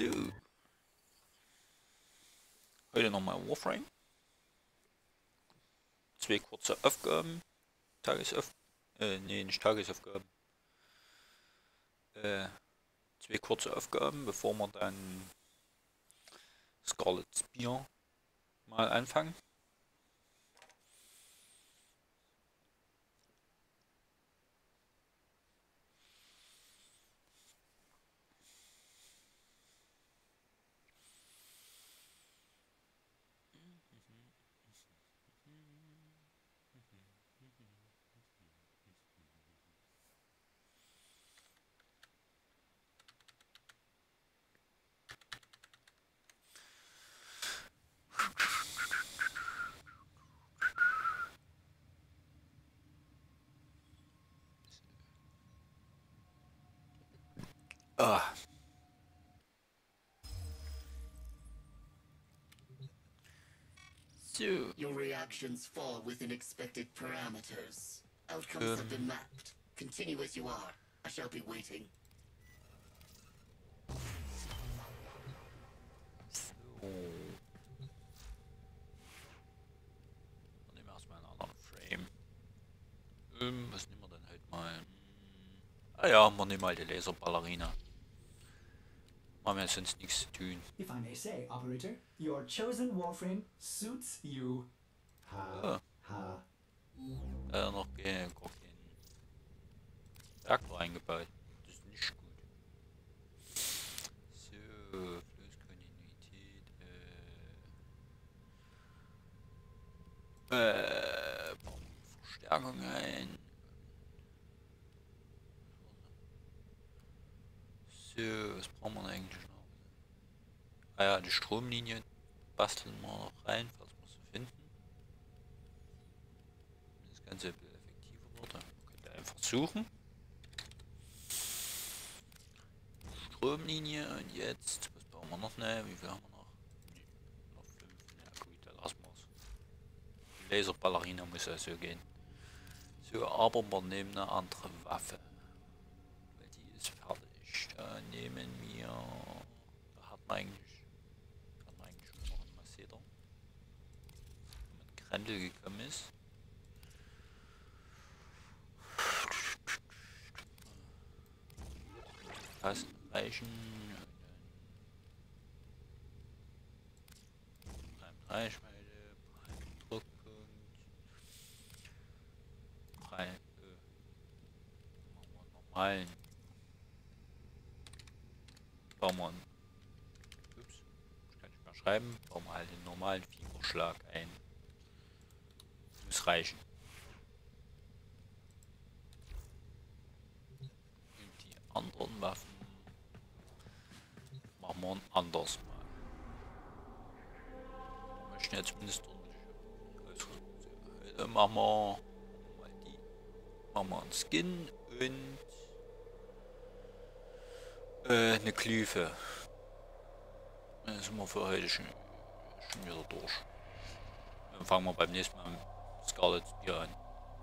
So. Heute nochmal Warframe. Zwei kurze Aufgaben. Tagesauf... Äh, nee, nicht Tagesaufgaben. Äh, zwei kurze Aufgaben, bevor wir dann Scarlet Spear mal anfangen. So. Your reactions fall within expected parameters. Outcomes have been mapped. Continue as you are. I shall be waiting. So. Dann nehmen wir erstmal einen anderen Frame. Ähm, was nehmen wir denn halt mal? Ah ja, wir nehmen mal die Laserballerina. Haben wir sonst nichts zu tun. If I may say, operator, your chosen warframe suits you. Ha, Ah. ha. Noch kein, gar kein Reaktor eingebaut. Das ist nicht gut. So, Flusskontinuität. Äh, äh, Verstärkung ein. So, was wir denn eigentlich noch? Ah ja, die Stromlinie basteln wir noch rein, falls wir sie finden. Das Ganze ein bisschen effektiver wird. Könnt ihr einfach suchen. Stromlinie und jetzt, was brauchen wir noch? Ne, wie viel haben wir noch? Noch fünf. Ja gut, dann lassen wir es. Laserballerina muss ja so gehen. So, aber wir nehmen eine andere Waffe. Weil die ist fertig. Da nehmen wir. Da hat man eigentlich. Hat man eigentlich nur noch einen Masseter. Der mit Grendel gekommen ist. Tasten reichen. Reichweite, Druckpunkt. Prime. Äh, normalen. Einen. Ups, ich kann nicht mehr schreiben. Bauen wir halt den normalen Fieberschlag ein. Muss reichen. Und die anderen Waffen machen wir anders mal. Wir jetzt zumindest ordentlich. Heute machen wir mal die. Machen wir einen Skin und äh, eine Klüfe. Dann sind wir für heute schon, schon wieder durch. Dann fangen wir beim nächsten Mal mit Scarlet Spear an.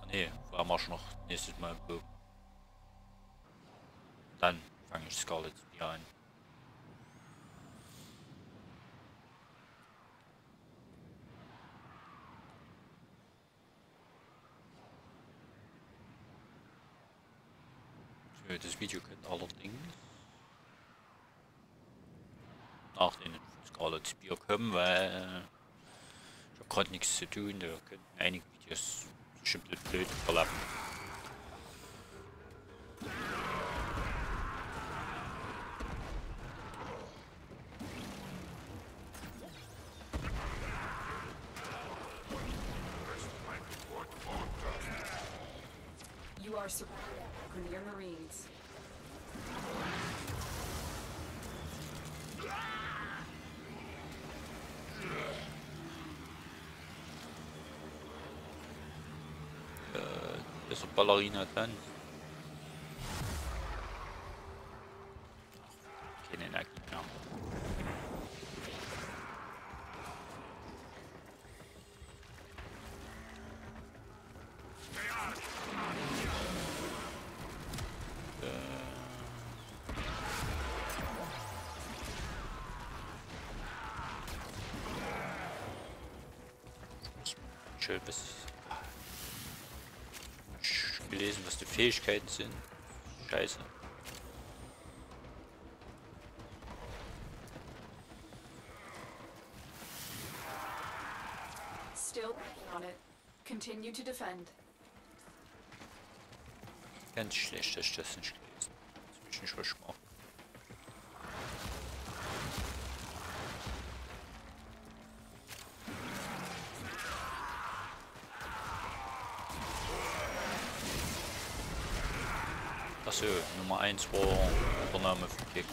Ah ne, vorher mach ich noch nächstes Mal Bogen. Dann fange ich Scarlet Spear an. So, das Video könnte allerdings nach den Scarlet Spear kommen, weil äh, ich habe gerade nichts zu tun, da könnten einige Videos bestimmt blöd verlappen. das so Ballerina-Tanz. Keine Energie mehr. Schön, gelesen, was die Fähigkeiten sind. Scheiße. Still on it. Continue to defend. Ganz schlecht, dass ich das nicht gelesen Das Nummer 1 war unternommen für Kick.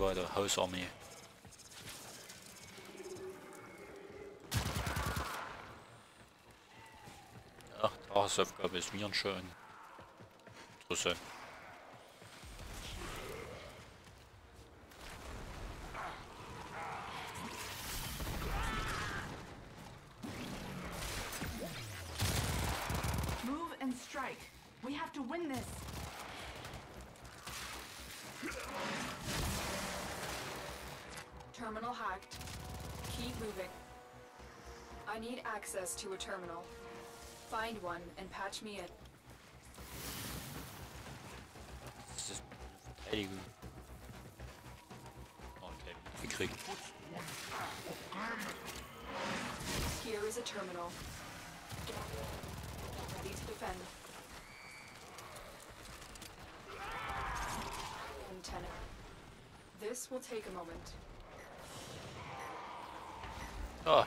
Meine ganz private Hausarmee. Ach, Tagesaufgabe ist mir schon. Interessant. To a terminal. Find one and patch me in. Das ist Verteidigung. Okay, gekriegt. Here is a terminal. Ready to defend. Antenna. This will take a moment. Ah,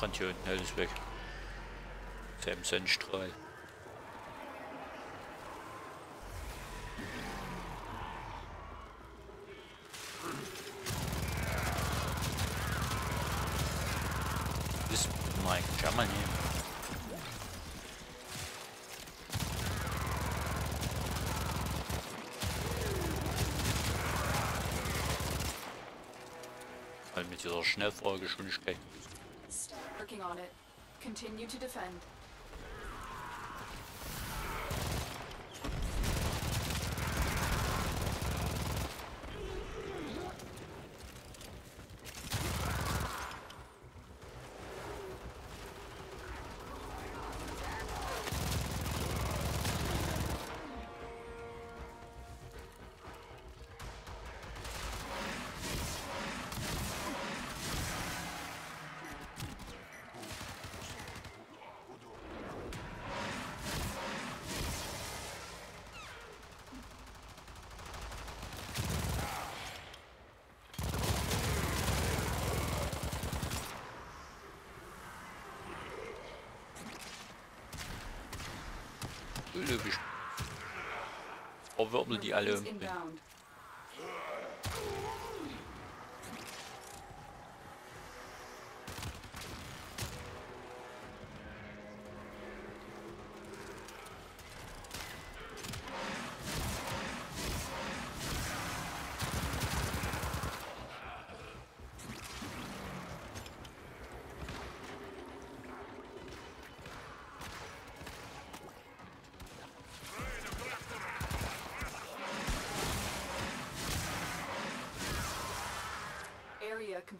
brennt hier unten, hält es weg. Femsenstrahl. Ist mein kann man. Weil mit dieser Schnellfahrgeschwindigkeit working on it. Continue to defend. Öle bespielt. Oh, wirbel die alle. Irgendwie.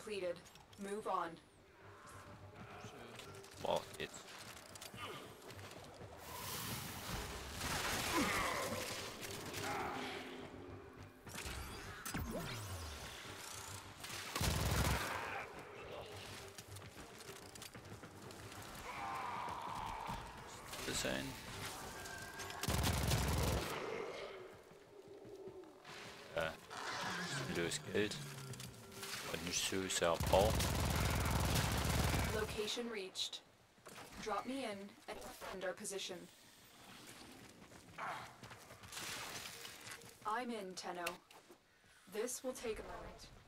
Inbound. Move on. Jetzt. Das sein. Äh, uh, lös Geld. Und so sehr braucht. Location reached. Drop me in and defend our position. I'm in, Tenno. This will take a moment.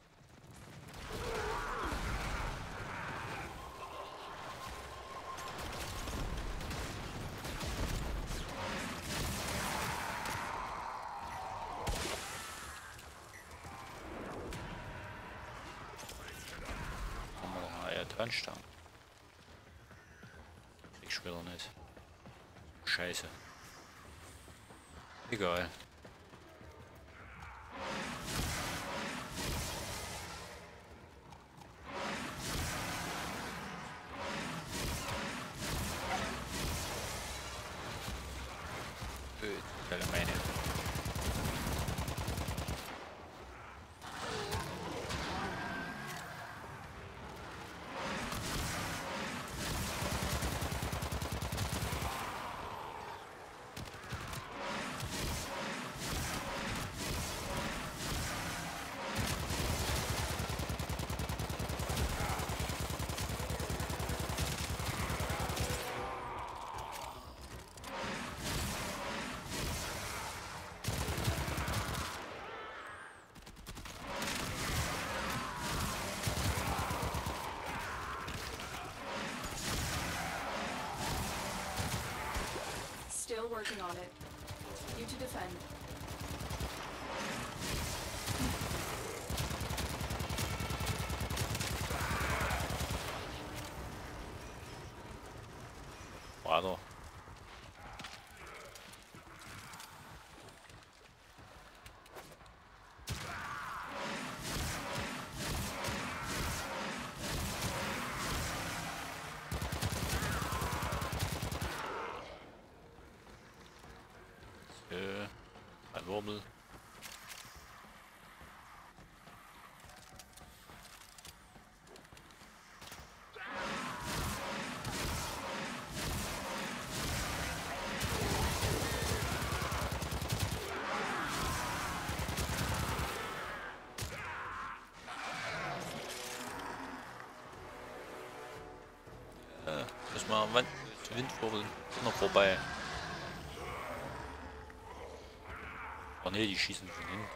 Brandstangen. Ich später nicht. Scheiße. Egal. Working on it. You to defend. rummet. Mal, wann, Windwurbel noch vorbei. Ne, die schießen von hinten.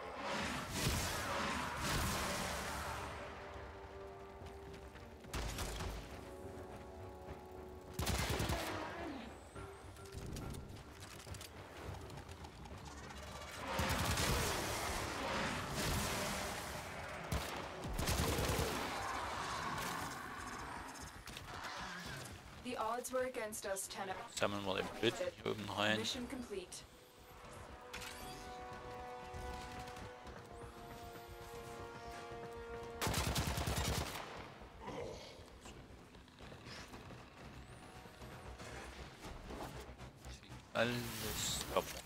The odds were against us, Tenno. Sammeln wir den Blöd hier oben rein. Mission complete. Alles kaputt.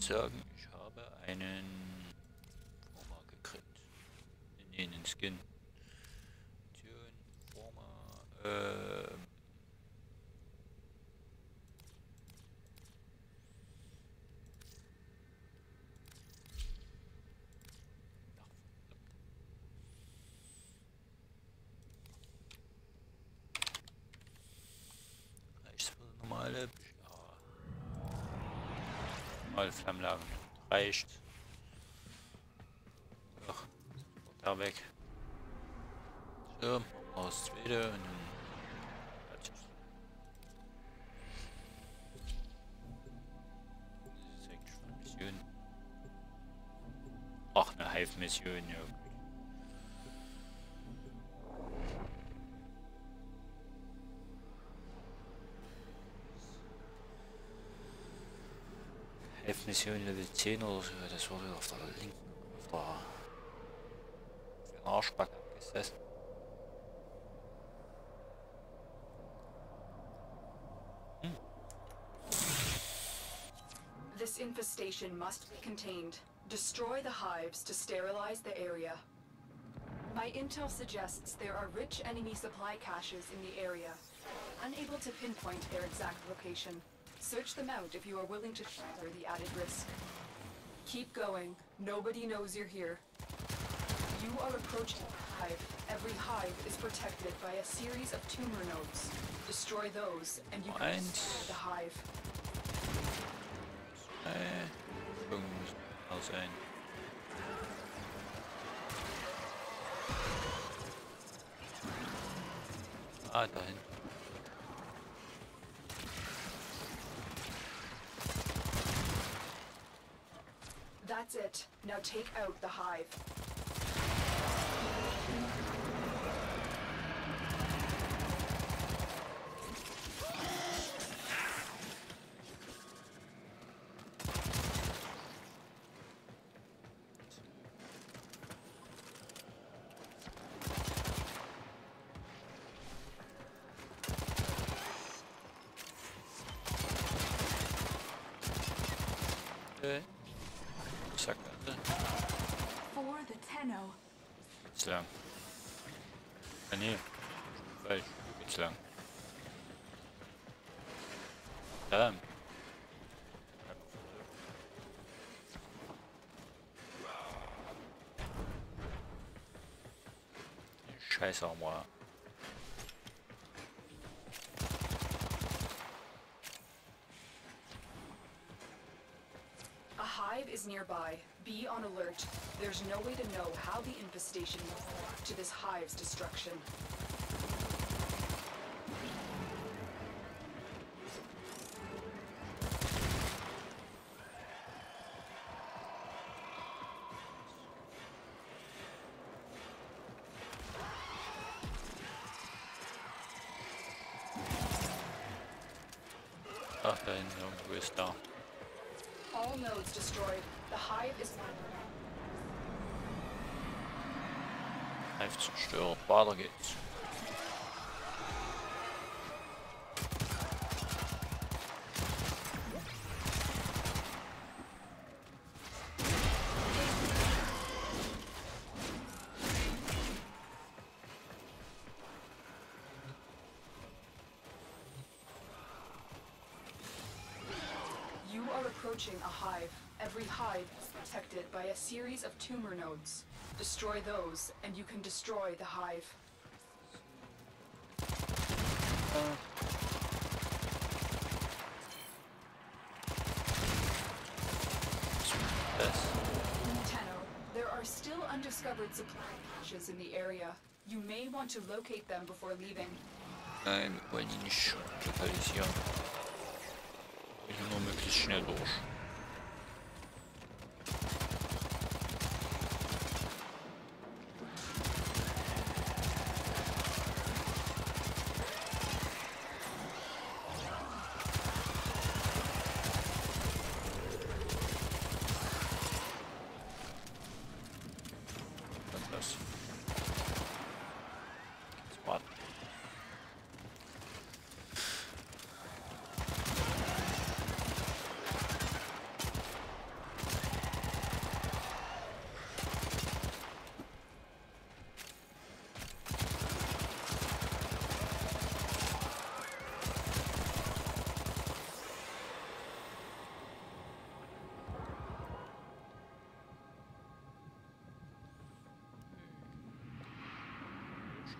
sagen, ich habe einen Forma gekriegt. In den Skin. Türen, Forma, äh, normale Mal Flammlagen. Reicht. Ach, da weg. So, aus Zwede und Mission. Ach, eine Hive-Mission, ja. Gut. Hive-Mission Level 10 oder so, das wurde auf der linken, auf der, auf der Arschbacke gesessen. This infestation must be contained. Destroy the hives to sterilize the area. My intel suggests there are rich enemy supply caches in the area. Unable to pinpoint their exact location. Search them out if you are willing to shoulder the added risk. Keep going. Nobody knows you're here. You are approaching a hive. Every hive is protected by a series of tumor nodes. Destroy those, and you can Eins. destroy the hive. Äh, irgendwo muss auch sein. Ah. That's it. Now take out the hive. Äh. For the Tenno. Geht's lang. Nee. Falsch. Geht's lang. Ähm. Scheiß Armor. A hive is nearby. Be on alert. There's no way to know how the infestation led to this hive's destruction. Ach, da hinten irgendwo ist da. All nodes destroyed. The hive is Hive zerstört. Weiter geht's. You are approaching a hive. Every hive is protected by a series of tumor nodes. Destroy those, and you can destroy the hive. Das. Tenno, there are still undiscovered supply caches in the area. You may want to locate them before leaving. Nein, wir wollen die nicht lokalisieren.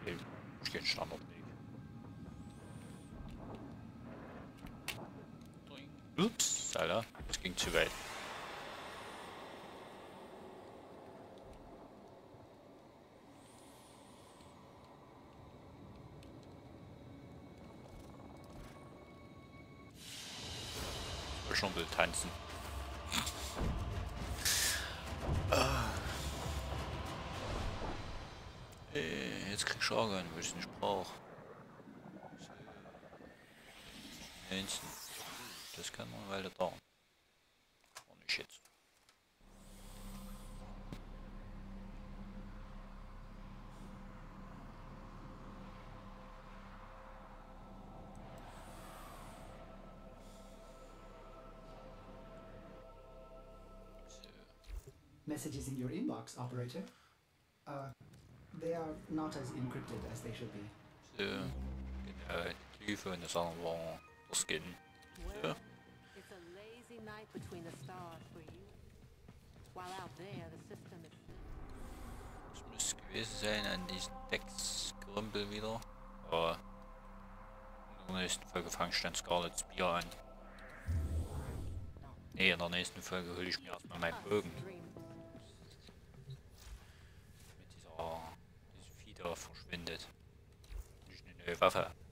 Steht, steht Standardweg. Ups, Alter, das ging zu weit. Will schon bisschen tanzen. Ich Argon, weil ich es nicht brauche. So. 19. Das kann eine Weile dauern. Auch nicht jetzt. So. Messages in your inbox, operator. Uh, they are not as encrypted as they should be. So. Genau, Glyphe und das andere war der Skin. So. It's a lazy night between the stars for you. While out there, the system is Das müsste gewesen sein an diesem Deckskrümpel wieder. Aber in der nächsten Folge fange ich dann Scarlet's Bier an. Nee, in der nächsten Folge hole ich mir erstmal meinen Bogen. Eh, Zaza.